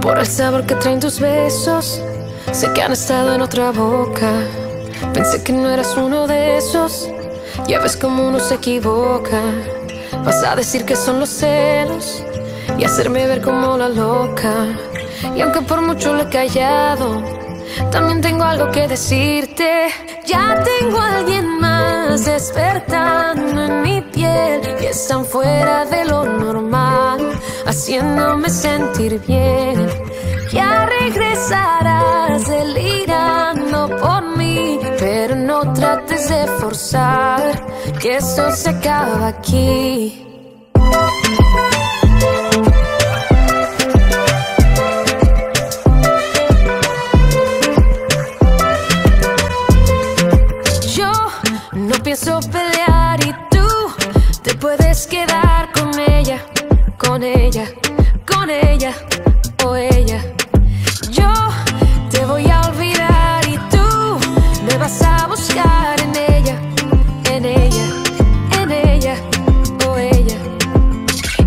Por el sabor que traen tus besos, sé que han estado en otra boca. Pensé que no eras uno de esos, ya ves cómo uno se equivoca. Vas a decir que son los celos y hacerme ver como la loca. Y aunque por mucho lo he callado, también tengo algo que decirte. Ya tengo a alguien más despertando en mi piel y están fuera de lo normal, haciéndome sentir bien. Ya regresarás delirando por mí, pero no trates de forzar que esto se acaba aquí. Puedes quedar con ella, con ella, con ella o ella. Yo te voy a olvidar y tú me vas a buscar en ella, en ella, en ella o ella.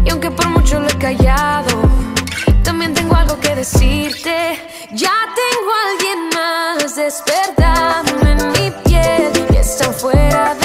Y aunque por mucho lo he callado, también tengo algo que decirte. Ya tengo a alguien más despertando en mi piel y están fuera de